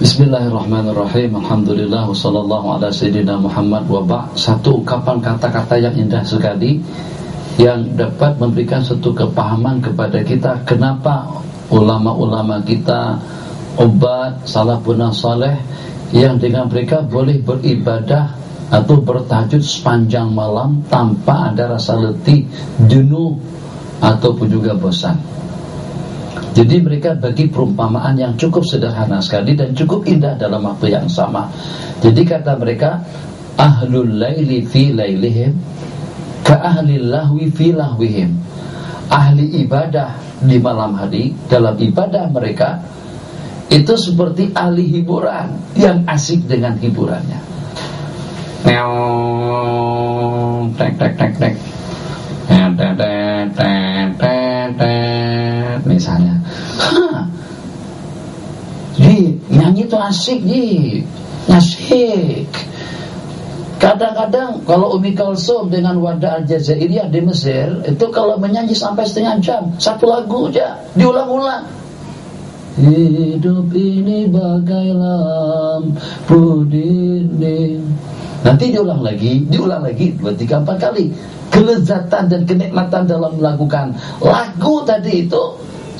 Bismillahirrahmanirrahim. Alhamdulillah. Wassallallahu ala Sayyidina Muhammad Wabak Satu ungkapan kata-kata yang indah sekali Yang dapat memberikan satu kepahaman kepada kita. Kenapa ulama-ulama kita Obat, salafuna saleh Yang dengan mereka boleh beribadah Atau bertajud sepanjang malam Tanpa ada rasa letih, jenuh Ataupun juga bosan jadi mereka bagi perumpamaan yang cukup sederhana sekali dan cukup indah dalam waktu yang sama. Jadi kata mereka, ahlul laili fi lailihim ka ahli lahwi fi lahwihim. Ahli ibadah di malam hari dalam ibadah mereka itu seperti ahli hiburan yang asik dengan hiburannya. Tek tek tek tek. Tek tek tek tek tek misalnya. Ji, nyanyi itu asik Ji. Asik. Kadang-kadang kalau Umi Kalsum dengan Wada Al-Jazairiyah di Mesir Itu kalau menyanyi sampai setengah jam Satu lagu aja, diulang-ulang. Hidup ini bagai lampu dinding Nanti diulang lagi, diulang lagi Dua, tiga, empat kali. Kelezatan dan kenikmatan dalam melakukan lagu tadi itu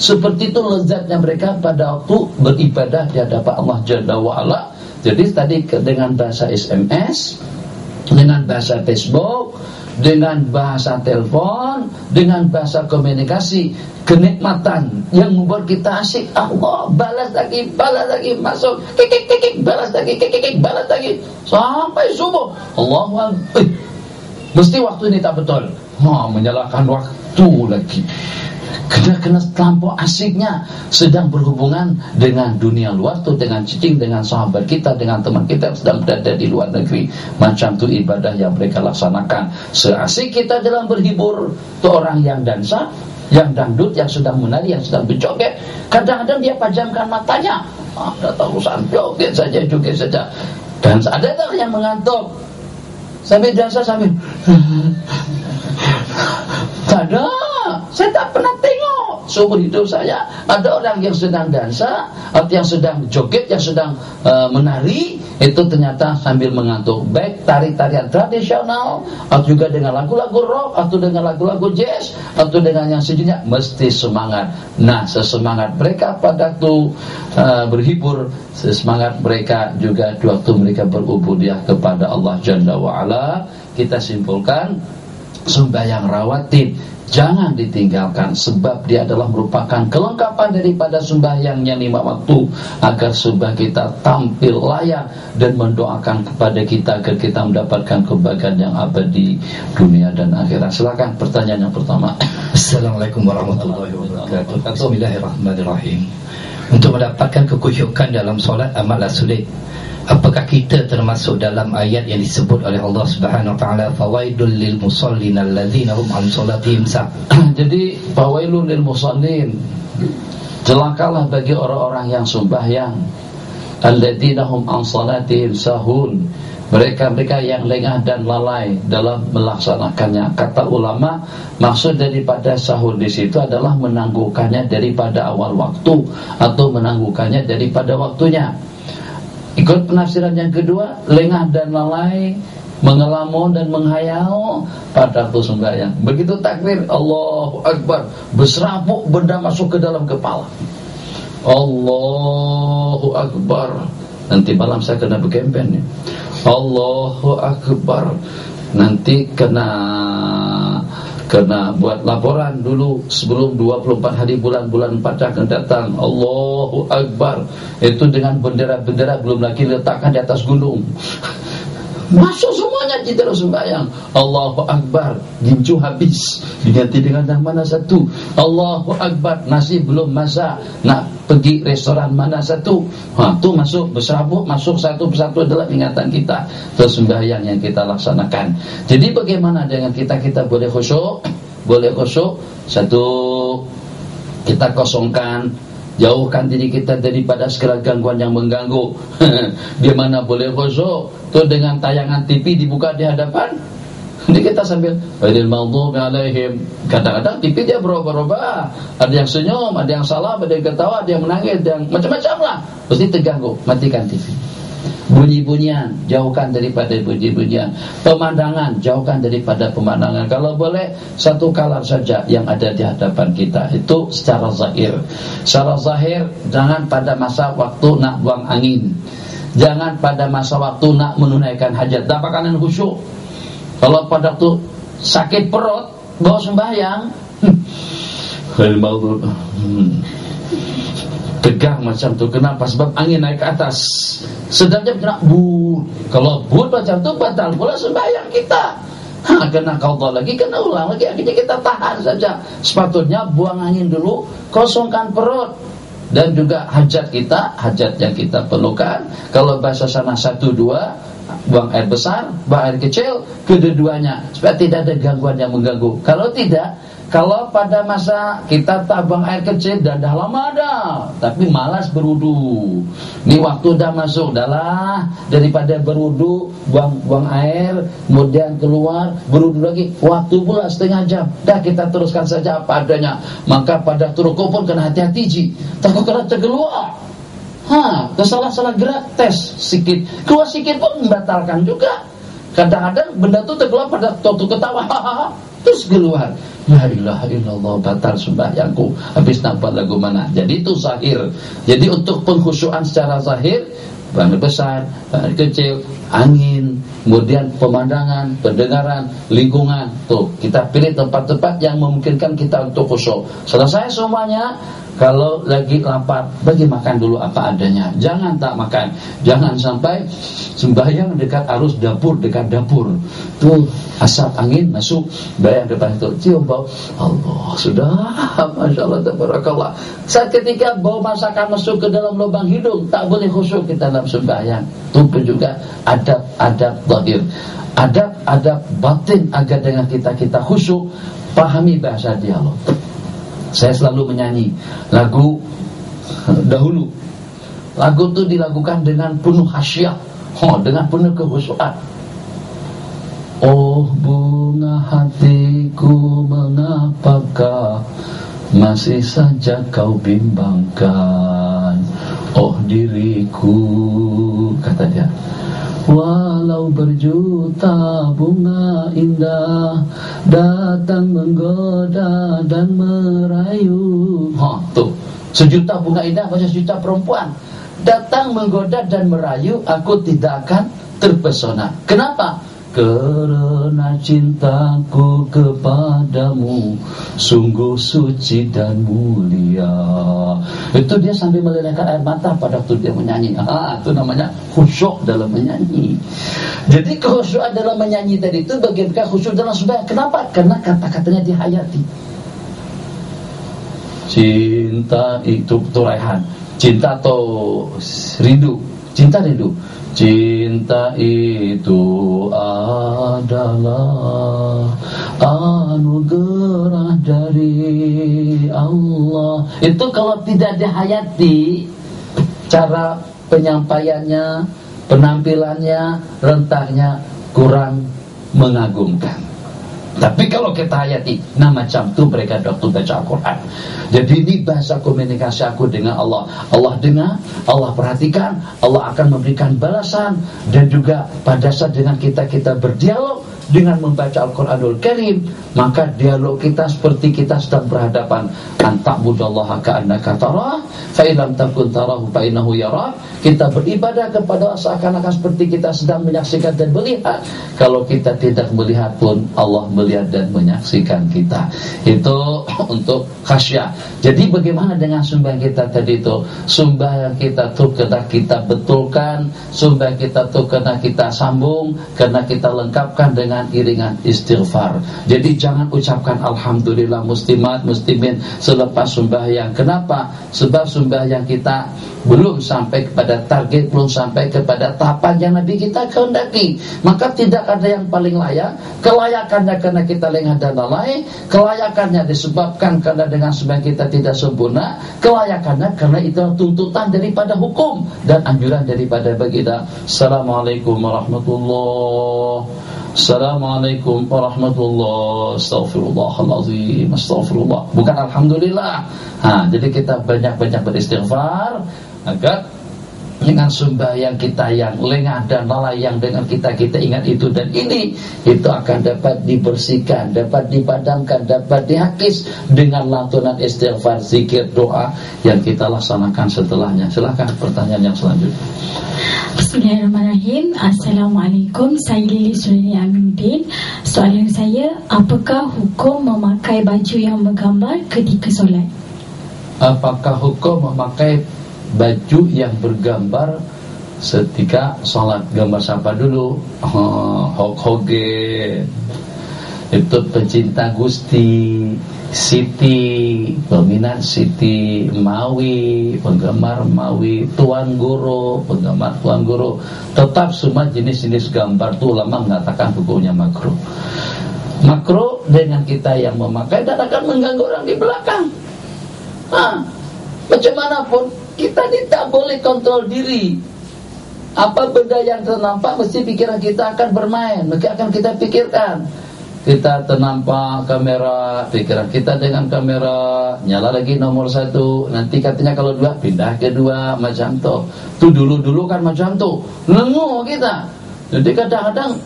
seperti itu lezatnya mereka pada waktu beribadah di hadapan Allah Jalla wa'ala. Jadi tadi dengan bahasa SMS Dengan bahasa Facebook Dengan bahasa telepon Dengan bahasa komunikasi Kenikmatan yang membuat kita asik. Allah balas lagi, balas lagi Masuk, kikik, kikik, balas lagi Kikik, kikik, balas lagi. Sampai subuh. Allah eh, Mesti waktu ini tak betul. Mau menyalahkan waktu lagi karena kena terlampau asiknya sedang berhubungan dengan dunia luar tuh dengan cicing, dengan sahabat kita, dengan teman kita yang sedang berada di luar negeri. Macam tu ibadah yang mereka laksanakan. Seasik kita dalam berhibur tuh orang yang dansa, yang dangdut, yang sedang menari, yang sedang berjoget. Kadang-kadang dia pajamkan matanya. Ah, tahu urusan joget saja, joget saja. Dan ada yang mengantuk sambil dansa sambil ada saya tak pernah tengok seumur hidup saya ada orang yang sedang dansa atau yang sedang joget, yang sedang uh, menari itu ternyata sambil mengantuk baik tari-tarian tradisional atau juga dengan lagu-lagu rock atau dengan lagu-lagu jazz atau dengan yang sejenisnya mesti semangat. Nah, sesemangat mereka pada waktu uh, berhibur, sesemangat mereka juga waktu mereka berubudiah kepada Allah Jalla wa ala. Kita simpulkan sembahyang rawatib Jangan ditinggalkan sebab dia adalah merupakan kelengkapan daripada sembahyangnya lima waktu agar sembah kita tampil layak dan mendoakan kepada kita agar kita mendapatkan kebahagiaan yang abadi dunia dan akhirat. Silakan pertanyaan yang pertama. Assalamualaikum warahmatullahi wabarakatuh. Bismillahirrahmanirrahim. Untuk mendapatkan kekusyukan dalam solat amatlah sulit Apakah kita termasuk dalam ayat yang disebut oleh Allah Subhanahu wa taala fawaidul lil musallin alladzina hum an salatihim. Jadi fawailul lil musallin celakalah bagi orang-orang yang sembahyang alladzina hum an salatihim sahun. Mereka-mereka yang lengah dan lalai dalam melaksanakannya. Kata ulama, maksud daripada sahur di situ adalah menangguhkannya daripada awal waktu atau menangguhkannya daripada waktunya. Ikut penafsiran yang kedua Lengah dan lalai Mengelamun dan menghayal Pada waktu sembahyang Begitu takbir Allahu Akbar Berserapuk benda masuk ke dalam kepala Allahu Akbar Nanti malam saya kena berkempen ya. Allahu Akbar Nanti kena Kena buat laporan dulu sebelum 24 hari bulan-bulan 4 akan datang. Allahu Akbar. Itu dengan bendera-bendera belum lagi letakkan di atas gunung. Masuk semuanya di dalam sembahyang. Allahu Akbar. Gincu habis. Diganti dengan yang mana satu. Allahu Akbar. Nasi belum masak. Nak pergi restoran mana satu. Ha, tu masuk berserabut. Masuk satu persatu dalam ingatan kita. Itu sembahyang yang kita laksanakan. Jadi bagaimana dengan kita-kita boleh khusyuk? Boleh khusyuk. Satu. Kita kosongkan Jauhkan diri kita daripada segala gangguan yang mengganggu. Biar mana boleh khusyuk Itu dengan tayangan TV dibuka di hadapan. Jadi kita sambil Wadil maghdubi alaihim. Kadang-kadang TV dia berubah-ubah. Ada yang senyum, ada yang salah, ada yang ketawa, ada yang menangis, ada yang macam-macam lah. Pasti terganggu, matikan TV Bunyi-bunyian, jauhkan daripada bunyi-bunyian. Pemandangan, jauhkan daripada pemandangan. Kalau boleh, satu kalar saja yang ada di hadapan kita. Itu secara zahir. Secara zahir, jangan pada masa waktu nak buang angin. Jangan pada masa waktu nak menunaikan hajat. Dapatkan khusyuk. Kalau pada waktu sakit perut Bawa sembahyang. Hmm tegang macam tu. Kenapa? Sebab angin naik ke atas. Sedangnya kena bu. Kalau bu macam tu batal pula sembahyang kita. Ha, kena kau lagi kena ulang lagi. Akhirnya kita tahan saja. Sepatutnya buang angin dulu kosongkan perut. Dan juga hajat kita hajat yang kita perlukan. Kalau bahasa sana satu dua buang air besar buang air kecil kedua-duanya. Supaya tidak ada gangguan yang mengganggu. Kalau tidak kalau pada masa kita tabang air kecil dan dah lama ada Tapi malas berudu. Ini waktu dah masuk dah lah. Daripada berudu Buang buang air Kemudian keluar Berudu lagi. Waktu pula setengah jam. Dah kita teruskan saja apa adanya. Maka pada turukku pun kena hati-hati ji. Takut kena terkeluar Ha, kesalah-salah gerak tes sikit. Keluar sikit pun membatalkan juga. Kadang-kadang benda tu terkeluar pada waktu ketawa Terus keluar. La ilaha illallah batal sembahyangku. Habis nampak lagu mana? Jadi itu zahir. Jadi untuk pengkhusyuan secara zahir Bangga besar, bangga kecil Angin, kemudian pemandangan Pendengaran, lingkungan. Tuh, kita pilih tempat-tempat yang memungkinkan kita untuk khusyuk. Selesai semuanya kalau lagi lapar, bagi makan dulu apa adanya. Jangan tak makan. Jangan sampai sembahyang dekat arus dapur, dekat dapur. Tuh asap angin masuk, bayang depan itu cium bau. Allah sudah, masya Allah, tabarakallah. Saat ketika bau masakan masuk ke dalam lubang hidung, tak boleh khusyuk kita dalam sembahyang. Itu juga adab-adab zahir. Adab-adab batin agar dengan kita kita khusyuk, pahami bahasa dialog. Saya selalu menyanyi lagu dahulu. Lagu itu dilakukan dengan penuh hasyah, oh, dengan penuh kehusuan. Oh bunga hatiku mengapakah masih saja kau bimbangkan Oh diriku kata dia Walau berjuta bunga indah Datang menggoda dan merayu. Ha, tuh. Sejuta bunga indah macam sejuta perempuan Datang menggoda dan merayu Aku tidak akan terpesona. Kenapa? Kerana cintaku kepadamu Sungguh suci dan mulia. Itu dia sambil melelehkan air mata pada waktu dia menyanyi. Ah, Itu namanya khusyuk dalam menyanyi. Jadi khusyuk dalam menyanyi tadi itu Bagaimana khusyuk dalam sembahyang Kenapa? Karena kata-katanya dihayati. Cinta itu turaihan Cinta atau rindu Cinta rindu Cinta itu adalah anugerah dari Allah. Itu kalau tidak dihayati cara penyampaiannya, penampilannya, rentaknya kurang mengagumkan. Tapi kalau kita hayati, nah macam tu mereka waktu baca Al-Quran. Jadi ini bahasa komunikasi aku dengan Allah. Allah dengar, Allah perhatikan, Allah akan memberikan balasan. Dan juga pada saat dengan kita kita berdialog, dengan membaca Al-Quranul Karim maka dialog kita seperti kita sedang berhadapan anta'budallaha ka'annaka tarah fa'ilam takun tarahu fa'innahu yarah kita beribadah kepada seakan-akan seperti kita sedang menyaksikan dan melihat kalau kita tidak melihat pun Allah melihat dan menyaksikan kita itu untuk khasyah jadi bagaimana dengan sumbah kita tadi itu sumbah kita tuh kena kita betulkan sumbah kita tuh kena kita sambung kena kita lengkapkan dengan iringan istighfar. Jadi jangan ucapkan alhamdulillah muslimat muslimin selepas sembahyang. Kenapa? Sebab sembahyang kita belum sampai kepada target, belum sampai kepada tahapan yang Nabi kita kehendaki. Maka tidak ada yang paling layak. Kelayakannya karena kita lengah dan lalai, kelayakannya disebabkan karena dengan sembahyang kita tidak sempurna, kelayakannya karena itu tuntutan daripada hukum dan anjuran daripada baginda. Assalamualaikum warahmatullahi Assalamualaikum warahmatullahi Astaghfirullahaladzim Astaghfirullah Bukan Alhamdulillah ha, Jadi kita banyak-banyak beristighfar Agar dengan sembahyang kita yang lengah dan lalayang dengan kita kita ingat itu dan ini itu akan dapat dibersihkan, dapat dipadamkan, dapat dihakis dengan lantunan istighfar, zikir, doa yang kita laksanakan setelahnya. Silakan pertanyaan yang selanjutnya. Bismillahirrahmanirrahim. Assalamualaikum. Saya Lili Sulini Aminuddin. Soalan saya, apakah hukum memakai baju yang bergambar ketika solat? Apakah hukum memakai baju yang bergambar setika sholat gambar siapa dulu? Hok Hoge itu pecinta Gusti Siti peminat Siti Mawi penggemar Mawi Tuan Guru penggemar Tuan Guru. Tetap semua jenis-jenis gambar itu ulama mengatakan hukumnya makruh. Makruh dengan kita yang memakai dan akan mengganggu orang di belakang. Nah, macam mana pun kita tidak boleh kontrol diri. Apa benda yang ternampak Mesti pikiran kita akan bermain. Maka akan kita pikirkan Kita ternampak kamera Pikiran kita dengan kamera Nyala lagi nomor satu. Nanti katanya kalau dua pindah ke dua Macam tu. Tu dulu-dulu kan macam tu. Lengu kita. Jadi kadang-kadang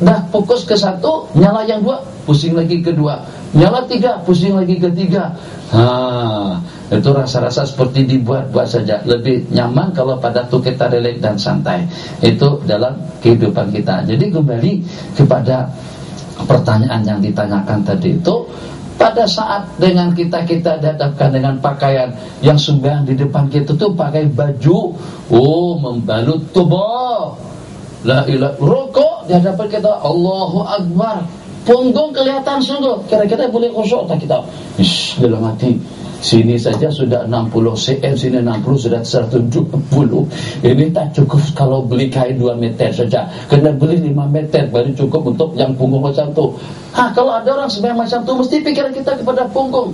Dah fokus ke satu Nyala yang dua Pusing lagi kedua Nyala tiga Pusing lagi ketiga Haa itu rasa-rasa seperti dibuat-buat saja. Lebih nyaman kalau pada itu kita relate dan santai. Itu dalam kehidupan kita. Jadi kembali kepada pertanyaan yang ditanyakan tadi itu pada saat dengan kita kita dihadapkan dengan pakaian yang sumbang di depan kita tuh pakai baju oh membalut tubuh. La ilah rokok di hadapan kita Allahu Akbar. Punggung kelihatan sungguh. Kira-kira boleh kosong tak kita? Ish dalam hati Sini saja sudah 60 cm, sini 60 sudah 170. Ini tak cukup kalau beli kain 2 meter saja. Kena beli 5 meter baru cukup untuk yang punggung macam tu. Ha, kalau ada orang sebenarnya macam tu mesti pikiran kita kepada punggung.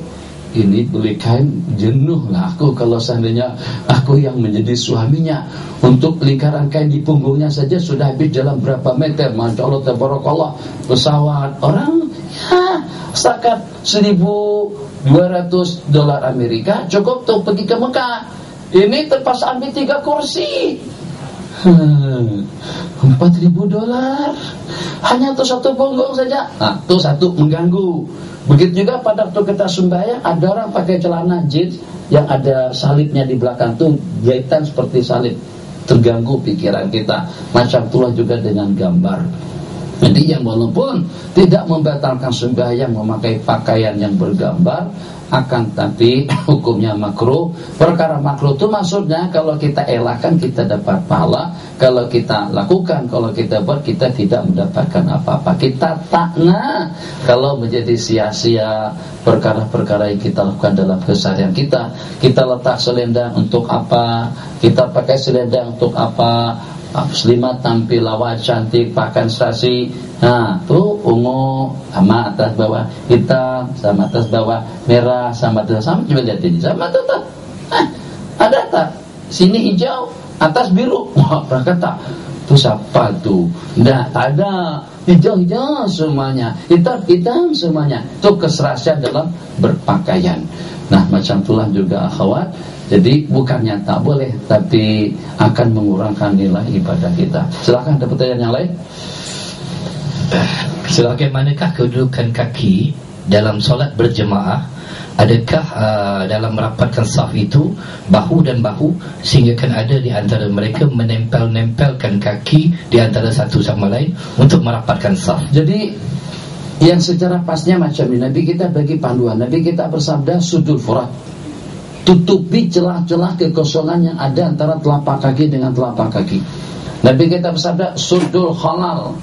Ini beli kain jenuh lah aku kalau seandainya aku yang menjadi suaminya untuk lingkaran kain di punggungnya saja sudah habis dalam berapa meter Masya Allah Tabarakallah pesawat orang ya setakat seribu 200 dolar Amerika cukup tuh pergi ke Mekah. Ini terpaksa ambil tiga kursi. Hmm, 4000 dolar. Hanya tuh satu punggung saja. Nah tuh satu mengganggu. Begitu juga pada waktu kita sembahyang ada orang pakai celana jeans yang ada salibnya di belakang. Tuh jahitan seperti salib. Terganggu pikiran kita. Macam itulah juga dengan gambar jadi yang walaupun tidak membatalkan sembahyang memakai pakaian yang bergambar akan tapi hukumnya makruh. Perkara makruh itu maksudnya kalau kita elakkan kita dapat pahala, kalau kita lakukan, kalau kita buat kita tidak mendapatkan apa-apa. Kita takna kalau menjadi sia-sia perkara-perkara yang kita lakukan dalam keseharian kita. Kita letak selendang untuk apa? Kita pakai selendang untuk apa? Muslimat tampil lawa cantik pakai stasi Nah tuh ungu sama atas bawah hitam sama atas bawah merah sama atas sama coba lihat ini. Sama tuh tak? Eh, ada tak? Sini hijau atas biru. Wah berkata tuh siapa tuh Nggak ada. Hijau-hijau semuanya. Hitam-hitam semuanya. Itu keserasian dalam berpakaian. Nah macam itulah juga akhwat jadi bukannya tak boleh Tapi akan mengurangkan nilai ibadah kita. Silahkan ada pertanyaan yang lain? Silakan manakah kedudukan kaki Dalam solat berjemaah Adakah uh, dalam merapatkan saf itu Bahu dan bahu Sehingga kan ada di antara mereka Menempel-nempelkan kaki Di antara satu sama lain Untuk merapatkan saf? Jadi yang secara pasnya macam ini. Nabi kita bagi panduan. Nabi kita bersabda sudul furat tutupi celah-celah kekosongan yang ada antara telapak kaki dengan telapak kaki. Nabi kita bersabda sudul halal.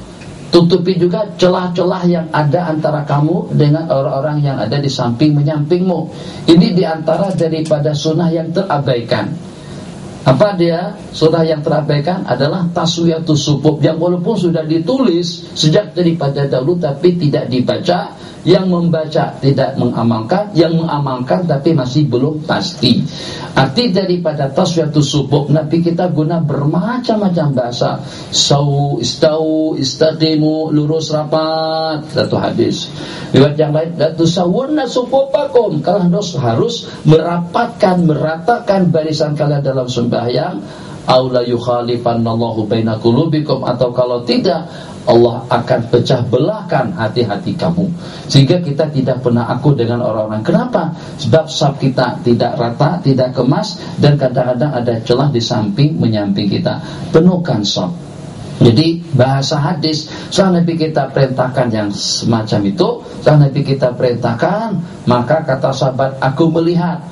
Tutupi juga celah-celah yang ada antara kamu dengan orang-orang yang ada di samping menyampingmu. Ini di antara daripada sunnah yang terabaikan. Apa dia? Sunnah yang terabaikan adalah taswiyatus supub yang walaupun sudah ditulis sejak daripada dahulu tapi tidak dibaca yang membaca tidak mengamalkan yang mengamalkan tapi masih belum pasti arti daripada taswiyatus subuh Nabi kita guna bermacam-macam bahasa sau istau istaqimu lurus rapat. Satu hadis. Riwayat yang lain la tusawwunna sufufakum kalian harus harus merapatkan meratakan barisan kalian dalam sembahyang. Aula yukhalifannallahu baina qulubikum. Atau kalau tidak Allah akan pecah belahkan hati-hati kamu. Sehingga kita tidak pernah aku dengan orang-orang. Kenapa? Sebab sab kita tidak rata, tidak kemas Dan kadang-kadang ada celah di samping menyamping kita. Penuhkan sab. Jadi bahasa hadis. Saat Nabi kita perintahkan yang semacam itu. Saat Nabi kita perintahkan Maka kata sahabat Aku melihat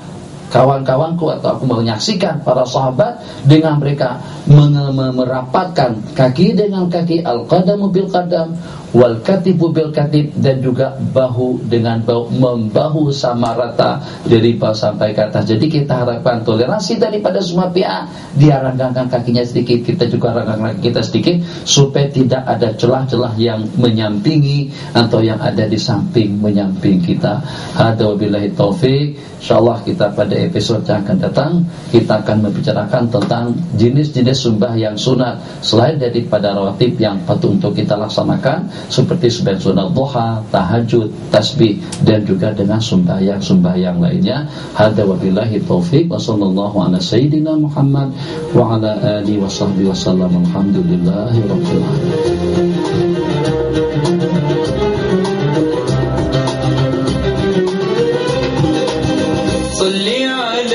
kawan-kawanku atau aku menyaksikan para sahabat dengan mereka merapatkan kaki dengan kaki al-qadamu bil qadam wal katibu bil katib dan juga bahu dengan bahu membahu sama rata dari bawah sampai ke atas. Jadi kita harapkan toleransi daripada semua pihak. Dia renggangkan kakinya sedikit, kita juga renggangkan kita sedikit supaya tidak ada celah-celah yang menyampingi atau yang ada di samping menyamping kita. Hada wabillahi taufik. Insyaallah kita pada episode yang akan datang kita akan membicarakan tentang jenis-jenis sumbah yang sunat selain daripada rawatib yang patut untuk kita laksanakan seperti sembahyang sunat duha, tahajud, tasbih dan juga dengan sembahyang-sembahyang lainnya. Hada wabillahi taufik wa sallallahu ala sayyidina Muhammad wa ala alihi wa sahbihi wasallam. Alhamdulillahi rabbil alamin. صلوا عليه